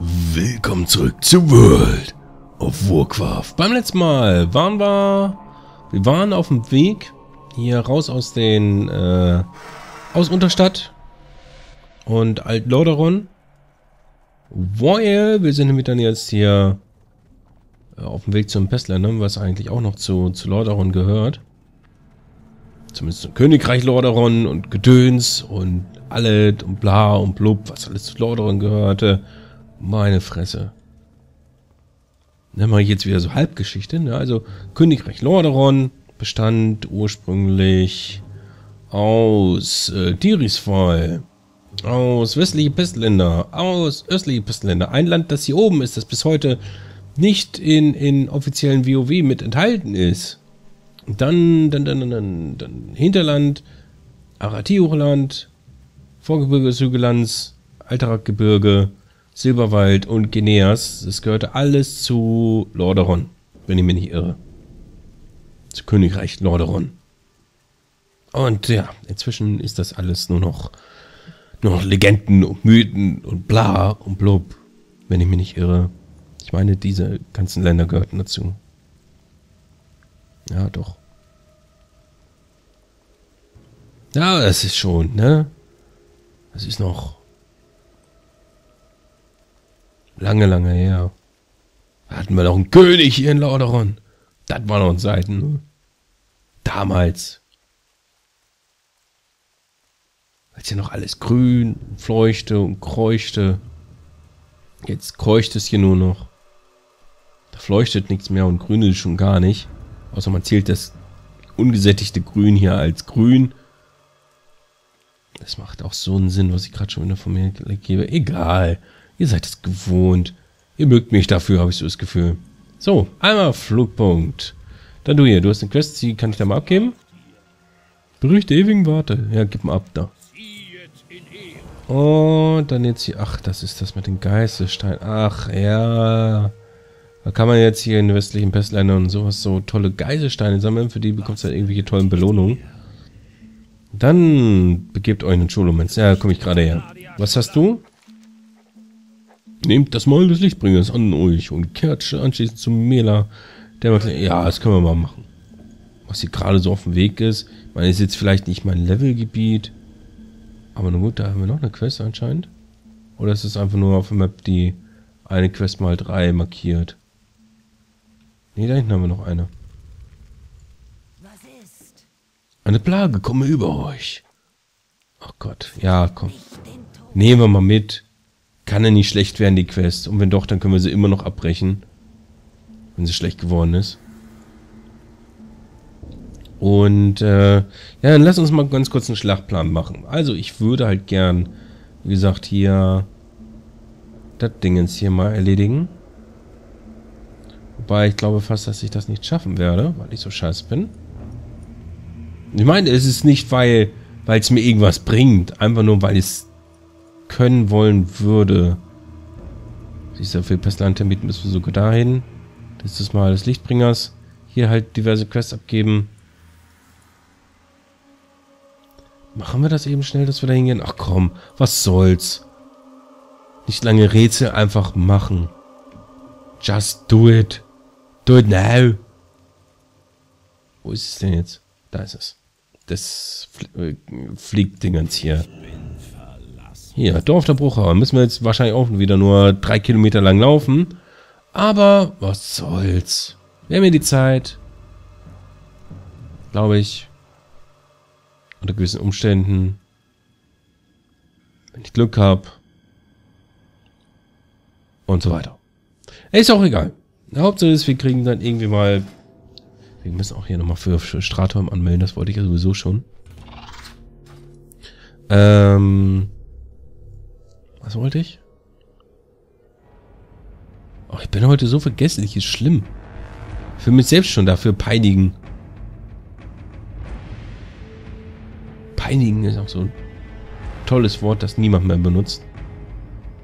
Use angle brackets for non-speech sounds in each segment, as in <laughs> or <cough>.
Willkommen zurück zu World of Warcraft. Beim letzten Mal waren wir, wir waren auf dem Weg hier raus aus den, äh, aus Unterstadt und Alt-Lordaeron. Weil wir sind nämlich dann jetzt hier äh, auf dem Weg zum Pestländern, was eigentlich auch noch zu, zu Lordaeron gehört. Zumindest zum Königreich Lordaeron und Gedöns und Allet und bla und blub, was alles zu Lordaeron gehörte. Meine Fresse. Dann mache ich jetzt wieder so Halbgeschichte. Ne? Also Königreich Lordaeron bestand ursprünglich aus äh, Dirisfall, aus westliche Pestländer, aus östliche Pestländer. Ein Land, das hier oben ist, das bis heute nicht in, in offiziellen WoW mit enthalten ist. Dann, dann, dann, dann, dann, Hinterland, Aratiurland, Vorgebirge des Hügellands, Alterakgebirge, Silberwald und Geneas. Das gehörte alles zu Lordaeron, wenn ich mich nicht irre. Zu Königreich Lordaeron. Und ja, inzwischen ist das alles nur noch, nur noch Legenden und Mythen und bla und blub, wenn ich mich nicht irre. Ich meine, diese ganzen Länder gehörten dazu. Ja, doch. Ja, das ist schon, ne? Das ist noch Lange, lange her. Da hatten wir noch einen König hier in Lauderon. Das war noch Zeiten. Damals. Als hier noch alles grün, fleuchte und kreuchte. Jetzt kreucht es hier nur noch. Da fleuchtet nichts mehr und grün ist schon gar nicht. Außer man zählt das ungesättigte Grün hier als grün. Das macht auch so einen Sinn, was ich gerade schon wieder von mir gebe. Egal. Ihr seid es gewohnt. Ihr mögt mich dafür, habe ich so das Gefühl. So, einmal Flugpunkt. Dann du hier, du hast eine Quest, die kann ich da mal abgeben? Bericht ewigen Warte. Ja, gib mal ab da. Und dann jetzt hier, ach, das ist das mit den Geistesteinen. Ach, ja. Da kann man jetzt hier in den westlichen Pestländern und sowas so tolle Geiselsteine sammeln. Für die bekommst du dann irgendwelche tollen Belohnungen. Dann begebt euch in den Schulumens. Ja, komme ich gerade her. Was hast du? Nehmt das Maul des Lichtbringers an euch und kehrt anschließend zum Mela. Der macht, ja, das können wir mal machen. Was hier gerade so auf dem Weg ist. Meine, ist jetzt vielleicht nicht mein Levelgebiet. Aber nun gut, da haben wir noch eine Quest anscheinend. Oder ist es einfach nur auf der Map die eine Quest mal drei markiert? Ne, da hinten haben wir noch eine. Eine Plage komme über euch. Ach oh Gott, ja, komm. Nehmen wir mal mit. Kann ja nicht schlecht werden, die Quest. Und wenn doch, dann können wir sie immer noch abbrechen. Wenn sie schlecht geworden ist. Und äh, ja, dann lass uns mal ganz kurz einen Schlachtplan machen. Also ich würde halt gern, wie gesagt, hier das Dingens hier mal erledigen. Wobei ich glaube fast, dass ich das nicht schaffen werde, weil ich so scheiße bin. Ich meine, es ist nicht, weil weil es mir irgendwas bringt. Einfach nur, weil es können wollen würde. Siehst du, für Pestland-Termiten müssen wir sogar dahin. Das ist mal des Lichtbringers. Hier halt diverse Quests abgeben. Machen wir das eben schnell, dass wir da hingehen? Ach komm, was soll's. Nicht lange Rätsel, einfach machen. Just do it. Do it now. Wo ist es denn jetzt? Da ist es. Das äh, fliegt Dingens hier. Hier, Dorf der Bruchhauer. Müssen wir jetzt wahrscheinlich auch wieder nur drei Kilometer lang laufen. Aber was soll's. Wir haben ja die Zeit. Glaube ich. Unter gewissen Umständen. Wenn ich Glück habe. Und so weiter. Ist auch egal. Der Hauptsache ist, wir kriegen dann irgendwie mal... Wir müssen auch hier nochmal für, für anmelden. Das wollte ich ja sowieso schon. Ähm... Was wollte ich? Oh, ich bin heute so vergesslich, ist schlimm. Für mich selbst schon dafür peinigen. Peinigen ist auch so ein tolles Wort, das niemand mehr benutzt.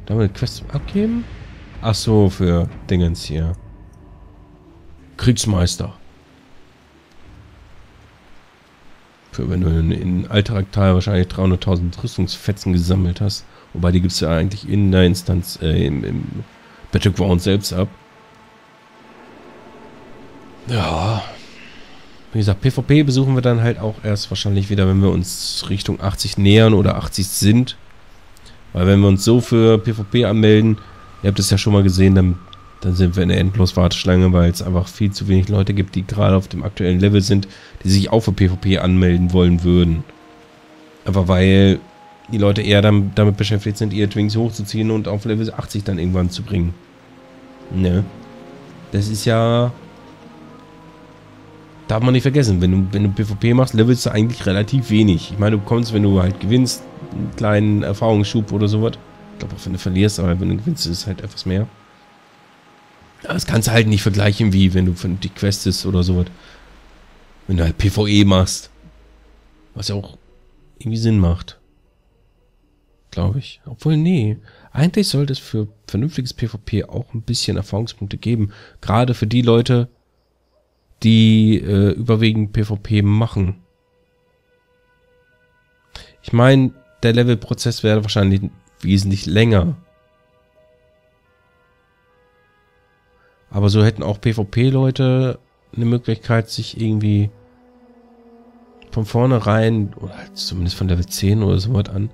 Da haben wir eine Quest abgeben? Ach so, für Dingens hier. Kriegsmeister. Für wenn du in, in Alteraktal wahrscheinlich 300.000 Rüstungsfetzen gesammelt hast Wobei die gibt es ja eigentlich in der Instanz, äh, im, im Battleground selbst ab. Ja. Wie gesagt, PvP besuchen wir dann halt auch erst wahrscheinlich wieder, wenn wir uns Richtung 80 nähern oder 80 sind. Weil wenn wir uns so für PvP anmelden, ihr habt es ja schon mal gesehen, dann, dann sind wir in der endlos Warteschlange, weil es einfach viel zu wenig Leute gibt, die gerade auf dem aktuellen Level sind, die sich auch für PvP anmelden wollen würden. Aber weil die Leute eher dann, damit beschäftigt sind, ihr Twinks hochzuziehen und auf Level 80 dann irgendwann zu bringen. Ne? Das ist ja darf man nicht vergessen, wenn du, wenn du PvP machst, levelst du eigentlich relativ wenig. Ich meine, du bekommst, wenn du halt gewinnst, einen kleinen Erfahrungsschub oder sowas. Ich glaube auch, wenn du verlierst, aber wenn du gewinnst, ist es halt etwas mehr. Aber das kannst du halt nicht vergleichen, wie wenn du die questest oder sowas. Wenn du halt PvE machst. Was ja auch irgendwie Sinn macht. Glaube ich. Obwohl, nee. Eigentlich sollte es für vernünftiges PvP auch ein bisschen Erfahrungspunkte geben. Gerade für die Leute, die äh, überwiegend PvP machen. Ich meine, der Levelprozess wäre wahrscheinlich wesentlich länger. Aber so hätten auch PvP-Leute eine Möglichkeit, sich irgendwie von vornherein, oder zumindest von Level 10 oder sowas an,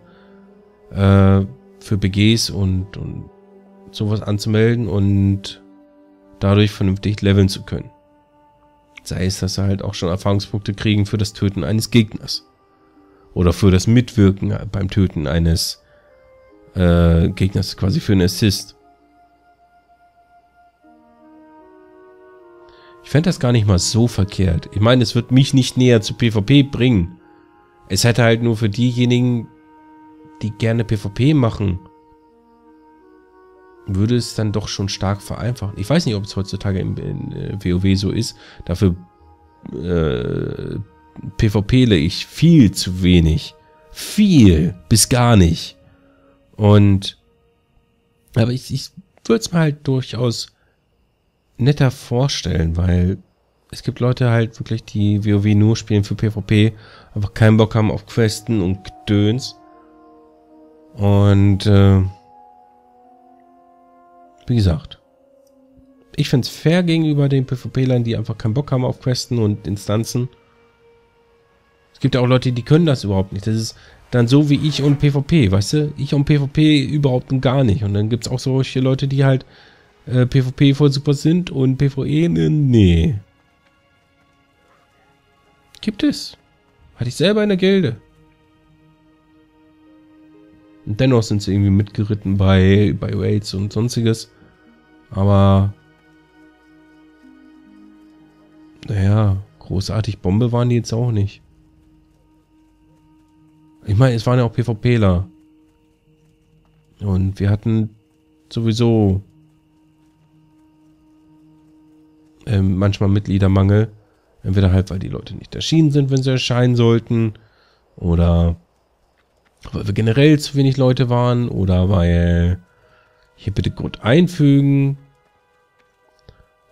äh, für BGs und, und sowas anzumelden und dadurch vernünftig leveln zu können. Sei es, dass sie halt auch schon Erfahrungspunkte kriegen für das Töten eines Gegners. Oder für das Mitwirken beim Töten eines äh, Gegners, quasi für einen Assist. Ich fände das gar nicht mal so verkehrt. Ich meine, es wird mich nicht näher zu PvP bringen. Es hätte halt nur für diejenigen, die gerne PvP machen, würde es dann doch schon stark vereinfachen. Ich weiß nicht, ob es heutzutage in, in äh, WoW so ist. Dafür äh, PvPle ich viel zu wenig. Viel bis gar nicht. Und aber ich, ich würde es mir halt durchaus netter vorstellen, weil es gibt Leute halt wirklich, die WoW nur spielen für PvP, einfach keinen Bock haben auf Questen und Gedöns. Und äh, wie gesagt, ich finde es fair gegenüber den PvP-Lern, die einfach keinen Bock haben auf Questen und Instanzen. Es gibt ja auch Leute, die können das überhaupt nicht. Das ist dann so wie ich und PvP, weißt du? Ich und PvP überhaupt gar nicht. Und dann gibt es auch solche Leute, die halt äh, PvP voll super sind und PvE, ne, nee. Gibt es. Hatte ich selber in der Gilde. Dennoch sind sie irgendwie mitgeritten bei, bei Raids und sonstiges. Aber naja, großartig Bombe waren die jetzt auch nicht. Ich meine, es waren ja auch PvPler. Und wir hatten sowieso ähm, manchmal Mitgliedermangel. Entweder halt, weil die Leute nicht erschienen sind, wenn sie erscheinen sollten. Oder weil wir generell zu wenig Leute waren. Oder weil hier bitte Grund einfügen.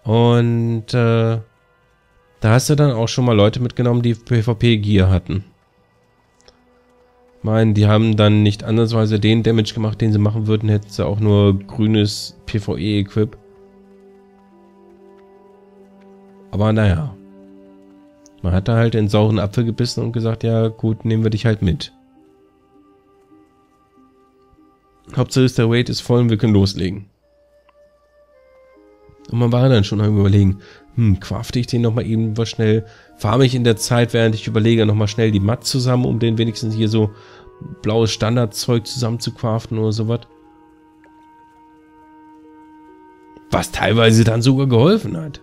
Und äh, da hast du dann auch schon mal Leute mitgenommen, die PvP-Gear hatten. Ich meine, die haben dann nicht andersweise den Damage gemacht, den sie machen würden, hätten sie auch nur grünes PvE-Equip. Aber naja. Man hat da halt den sauren Apfel gebissen und gesagt, ja gut, nehmen wir dich halt mit. Hauptsache ist der Wait ist voll und wir können loslegen. Und man war dann schon am überlegen, hm, crafte ich den nochmal eben was schnell, farme ich in der Zeit, während ich überlege, nochmal schnell die Matt zusammen, um den wenigstens hier so blaues Standardzeug zusammen zu craften oder sowas. Was teilweise dann sogar geholfen hat.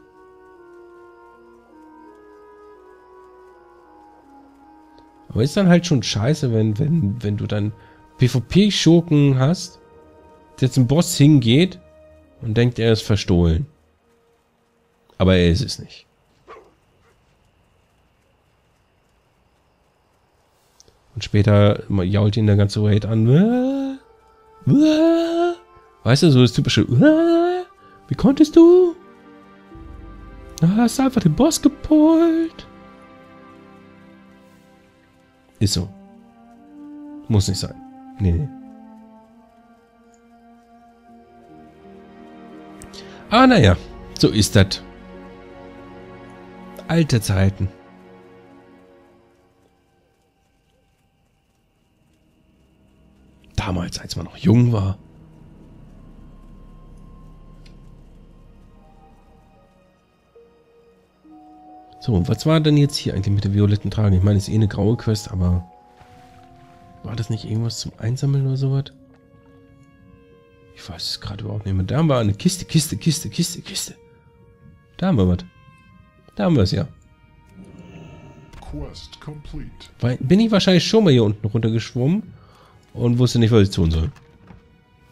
Aber ist dann halt schon scheiße, wenn, wenn, wenn du dann PvP-Schurken hast, der zum Boss hingeht und denkt, er ist verstohlen. Aber er ist es nicht. Und später jault ihn der ganze Raid an. Weißt du, so das typische. Wie konntest du? Du hast einfach den Boss gepolt. Ist so. Muss nicht sein. Nee, nee. Ah, naja. So ist das. Alte Zeiten. Damals, als man noch jung war. So, was war denn jetzt hier eigentlich mit der violetten Trage? Ich meine, es ist eh eine graue Quest, aber... War das nicht irgendwas zum Einsammeln oder sowas? Ich weiß es gerade überhaupt nicht mehr. Da haben wir eine Kiste, Kiste, Kiste, Kiste, Kiste. Da haben wir was. Da haben wir es ja. Quest complete. Weil, bin ich wahrscheinlich schon mal hier unten runtergeschwommen und wusste nicht, was ich tun soll.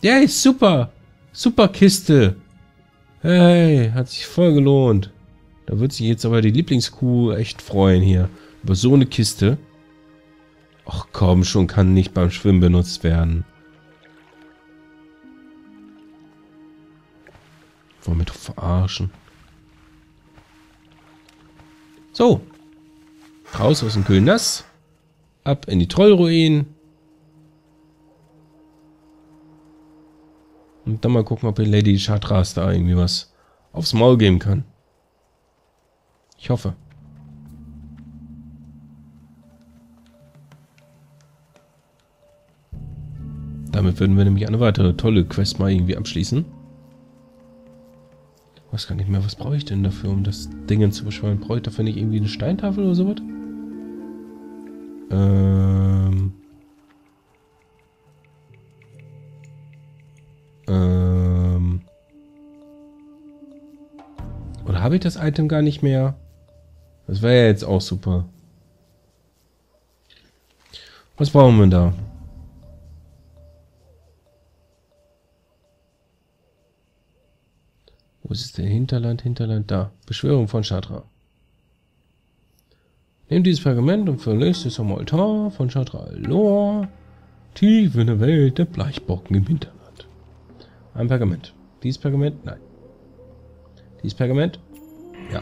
Yay, super! Super Kiste! Hey, hat sich voll gelohnt. Da wird sich jetzt aber die Lieblingskuh echt freuen hier. Über so eine Kiste. Ach komm schon, kann nicht beim Schwimmen benutzt werden. Wollen wir doch verarschen. So. Raus aus dem kühlen Nass. Ab in die Trollruinen. Und dann mal gucken, ob Lady Chatras da irgendwie was aufs Maul geben kann. Ich hoffe. Damit würden wir nämlich eine weitere tolle Quest mal irgendwie abschließen. Ich weiß gar nicht mehr, was brauche ich denn dafür, um das Ding zu beschwören? Brauche ich dafür nicht irgendwie eine Steintafel oder sowas? Ähm... Ähm... Oder habe ich das Item gar nicht mehr? Das wäre ja jetzt auch super. Was brauchen wir da? Wo ist der Hinterland? Hinterland da. Beschwörung von Chatra. Nehmt dieses Pergament und verlässt es am Altar von Chatra Lor, tief in der Welt der Bleichbocken im Hinterland. Ein Pergament. Dieses Pergament? Nein. Dieses Pergament? Ja.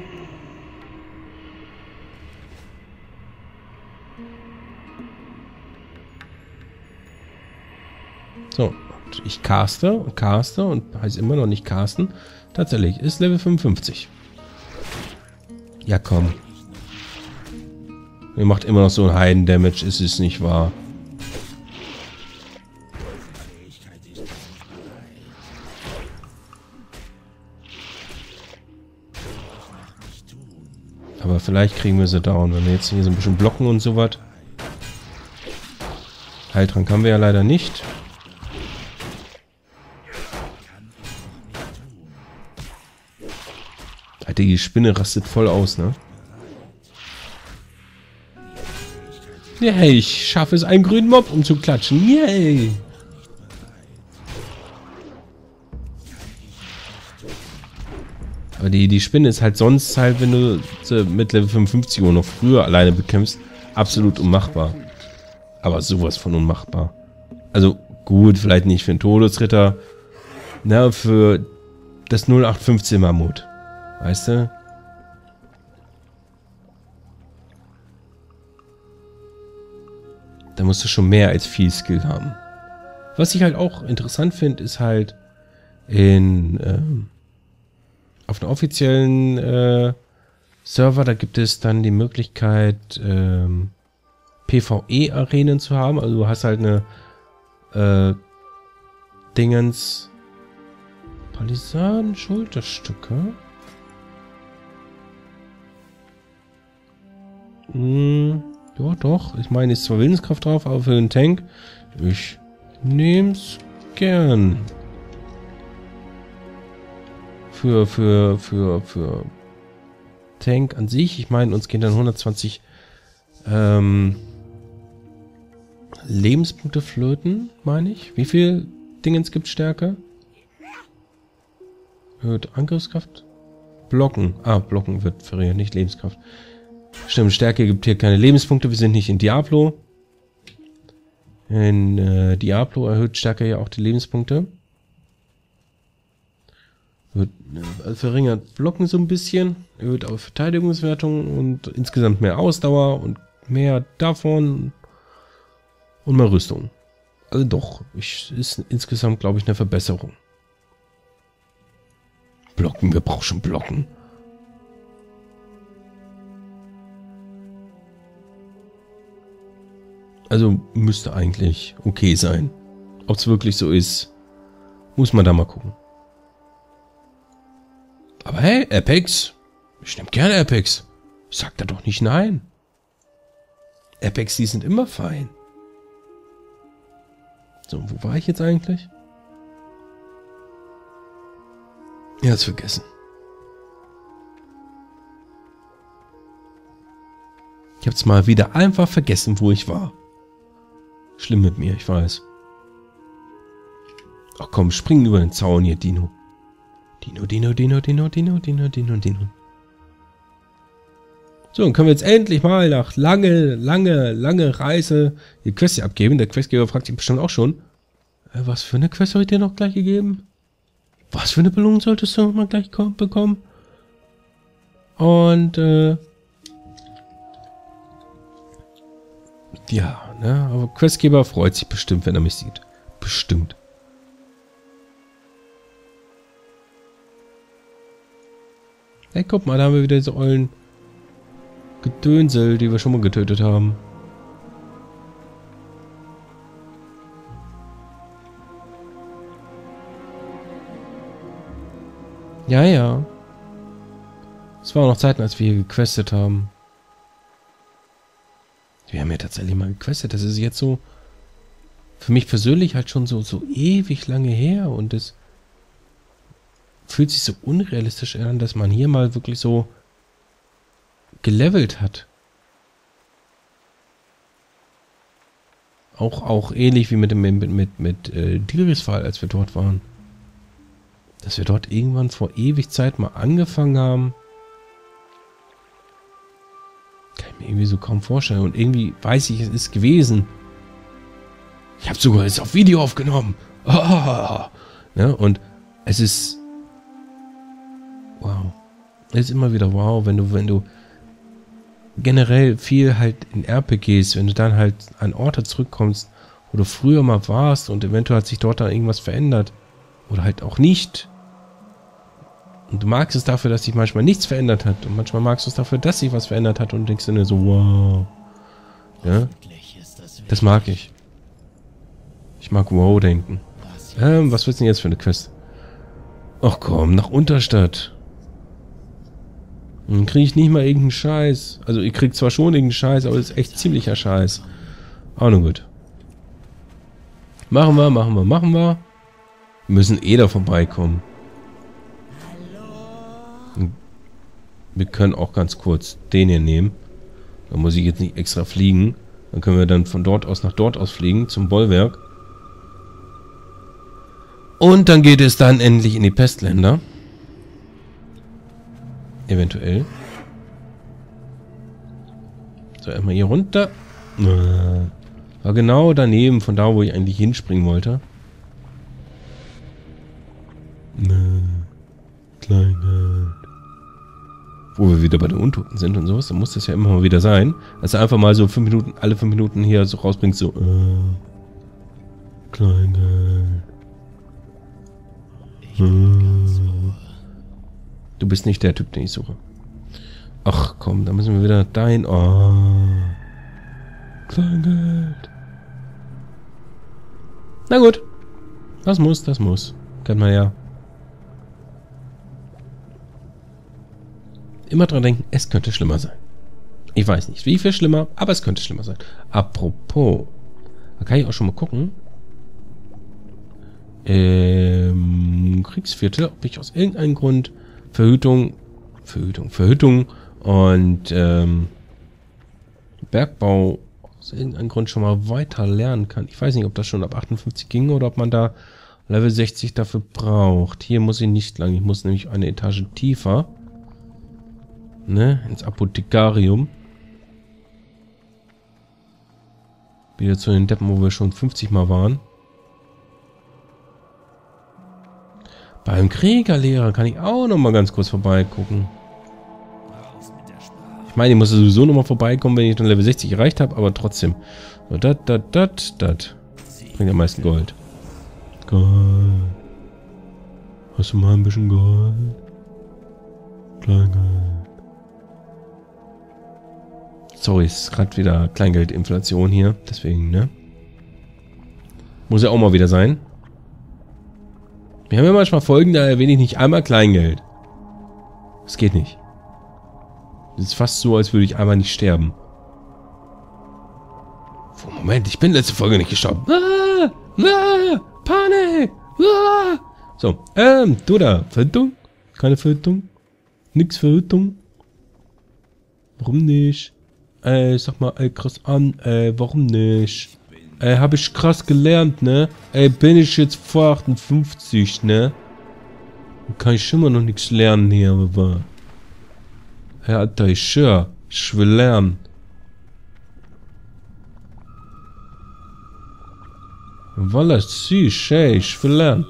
So, und ich caste und caste und heißt immer noch nicht casten. Tatsächlich, ist Level 55. Ja, komm. Ihr macht immer noch so einen Heiden-Damage, ist es nicht wahr. Aber vielleicht kriegen wir sie down, wenn wir jetzt hier so ein bisschen blocken und so was. Heiltrank haben wir ja leider nicht. Alter, die Spinne rastet voll aus, ne? Yay, ich schaffe es, einen grünen Mob umzuklatschen. Yay! Aber die, die Spinne ist halt sonst halt, wenn du sie mit Level 55 Uhr noch früher alleine bekämpfst, absolut unmachbar. Aber sowas von unmachbar. Also gut, vielleicht nicht für einen Todesritter. Na, für das 0815 Mammut. Weißt du? Da musst du schon mehr als viel Skill haben. Was ich halt auch interessant finde, ist halt in ähm, auf einem offiziellen äh, Server, da gibt es dann die Möglichkeit ähm, PvE-Arenen zu haben. Also du hast halt eine äh, Dingens Palisaden Hm, ja, doch. Ich meine, ist zwar Willenskraft drauf, aber für den Tank, ich nehm's gern. Für, für, für, für Tank an sich, ich meine, uns gehen dann 120 ähm, Lebenspunkte flöten, meine ich. Wie viel Dingens gibt Stärke? Erhöht Angriffskraft? Blocken. Ah, Blocken wird verringert, nicht Lebenskraft. Stimmt, Stärke gibt hier keine Lebenspunkte. Wir sind nicht in Diablo. In äh, Diablo erhöht Stärke ja auch die Lebenspunkte. Wird, äh, verringert Blocken so ein bisschen. Erhöht auch Verteidigungswertung und insgesamt mehr Ausdauer und mehr davon. Und mehr Rüstung. Also doch, ich, ist insgesamt, glaube ich, eine Verbesserung. Blocken, wir brauchen schon Blocken. Also müsste eigentlich okay sein. Ob es wirklich so ist, muss man da mal gucken. Aber hey, Apex. Ich nehme gerne Apex. Sag da doch nicht nein. Apex, die sind immer fein. So, wo war ich jetzt eigentlich? Ja, ist vergessen. Ich hab's mal wieder einfach vergessen, wo ich war. Schlimm mit mir, ich weiß. Ach komm, springen über den Zaun hier, Dino. Dino, Dino, Dino, Dino, Dino, Dino, Dino, Dino. So, dann können wir jetzt endlich mal nach lange, lange, lange Reise die Quest abgeben. Der Questgeber fragt sich bestimmt auch schon, äh, was für eine Quest habe ich dir noch gleich gegeben? Was für eine Belohnung solltest du noch mal gleich bekommen? Und, äh, ja, ne, aber Questgeber freut sich bestimmt, wenn er mich sieht. Bestimmt. Hey, guck mal, da haben wir wieder diese ollen Gedönsel, die wir schon mal getötet haben. Ja, ja. Es war auch noch Zeiten, als wir hier gequestet haben. Wir haben ja tatsächlich mal gequestet. Das ist jetzt so für mich persönlich halt schon so, so ewig lange her und es fühlt sich so unrealistisch an, dass man hier mal wirklich so gelevelt hat. Auch, auch ähnlich wie mit dem mit, mit, mit äh, als wir dort waren. Dass wir dort irgendwann vor ewig Zeit mal angefangen haben. Irgendwie so kaum vorstellen. Und irgendwie weiß ich, es ist gewesen. Ich habe sogar es auf Video aufgenommen. Ah, <laughs> ne? Und es ist wow. Es ist immer wieder wow, wenn du, wenn du generell viel halt in RPGs, wenn du dann halt an Orte zurückkommst, wo du früher mal warst und eventuell hat sich dort dann irgendwas verändert. Oder halt auch nicht. Und du magst es dafür, dass sich manchmal nichts verändert hat. Und manchmal magst du es dafür, dass sich was verändert hat und denkst dir so, wow. Ja? Das mag ich. Ich mag wow denken. Ähm, was wird's denn jetzt für eine Quest? Ach komm, nach Unterstadt. Dann kriege ich nicht mal irgendeinen Scheiß. Also ich krieg zwar schon irgendeinen Scheiß, aber das ist echt ziemlicher Scheiß. Auch nur gut. Machen wir, machen wir, machen wir. Wir müssen eh da vorbeikommen. Wir können auch ganz kurz den hier nehmen. Da muss ich jetzt nicht extra fliegen. Dann können wir dann von dort aus nach dort aus fliegen, zum Bollwerk. Und dann geht es dann endlich in die Pestländer. Eventuell. So, erstmal hier runter. War genau daneben, von da, wo ich eigentlich hinspringen wollte. Kleine. Wo wir wieder bei den Untoten sind und sowas, dann muss das ja immer mal wieder sein. Dass er einfach mal so fünf Minuten, alle fünf Minuten hier so rausbringt, so, äh, Kleingeld. Äh. Du bist nicht der Typ, den ich suche. Ach komm, da müssen wir wieder dahin. Oh. Kleingeld. Na gut. Das muss, das muss. Kennt man ja. Immer dran denken, es könnte schlimmer sein. Ich weiß nicht, wie viel schlimmer, aber es könnte schlimmer sein. Apropos. Da kann ich auch schon mal gucken. Ähm, Kriegsviertel, ob ich aus irgendeinem Grund Verhütung, Verhütung, Verhütung und ähm, Bergbau aus irgendeinem Grund schon mal weiter lernen kann. Ich weiß nicht, ob das schon ab 58 ging oder ob man da Level 60 dafür braucht. Hier muss ich nicht lang. Ich muss nämlich eine Etage tiefer. Ne? Ins Apothekarium. Wieder zu den Deppen, wo wir schon 50 Mal waren. Beim Kriegerlehrer kann ich auch noch mal ganz kurz vorbeigucken. Ich meine, ich muss sowieso noch mal vorbeikommen, wenn ich dann Level 60 erreicht habe, aber trotzdem. So, dat, dat, dat, dat. Bringt am meisten Gold. Gold. Hast du mal ein bisschen Gold? Kleingeld. Sorry, es ist gerade wieder Kleingeldinflation hier. Deswegen, ne? Muss ja auch mal wieder sein. Wir haben ja manchmal Folgen, da erwähne ich nicht einmal Kleingeld. Das geht nicht. Das ist fast so, als würde ich einmal nicht sterben. Oh, Moment, ich bin letzte Folge nicht gestorben. Ah, ah, Panik! Ah. So, ähm, du da, Verhütung? Keine Verhütung? Nix Verhütung? Warum nicht? Ey, sag mal, ey, krass an, ey, warum nicht? Ey, hab ich krass gelernt, ne? Ey, bin ich jetzt vor 58, ne? Kann ich immer noch nichts lernen hier, aber... Hey, Alter, ich schwör, ich will lernen. Voilà, süß, ey, ich will lernen.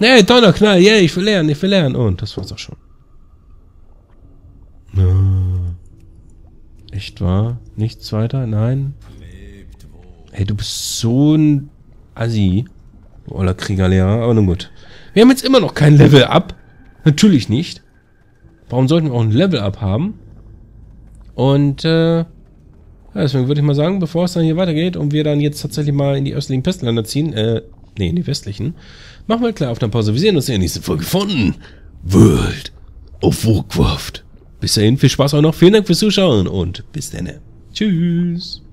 Nee, Donnerknall, yeah, ich will lernen, ich will lernen. Und das war's auch schon. Echt wahr? Nichts weiter? Nein? Hey, du bist so ein Assi. Oder Kriegerlehrer, aber nun gut. Wir haben jetzt immer noch kein Level-Up. Natürlich nicht. Warum sollten wir auch ein Level-Up haben? Und, äh, ja, deswegen würde ich mal sagen, bevor es dann hier weitergeht und wir dann jetzt tatsächlich mal in die östlichen Pestländer ziehen, äh, nee, in die westlichen, machen wir klar auf der Pause. Wir sehen uns in der nächsten Folge von World of Warcraft. Bis dahin, viel Spaß auch noch. Vielen Dank fürs Zuschauen und bis dann. Tschüss.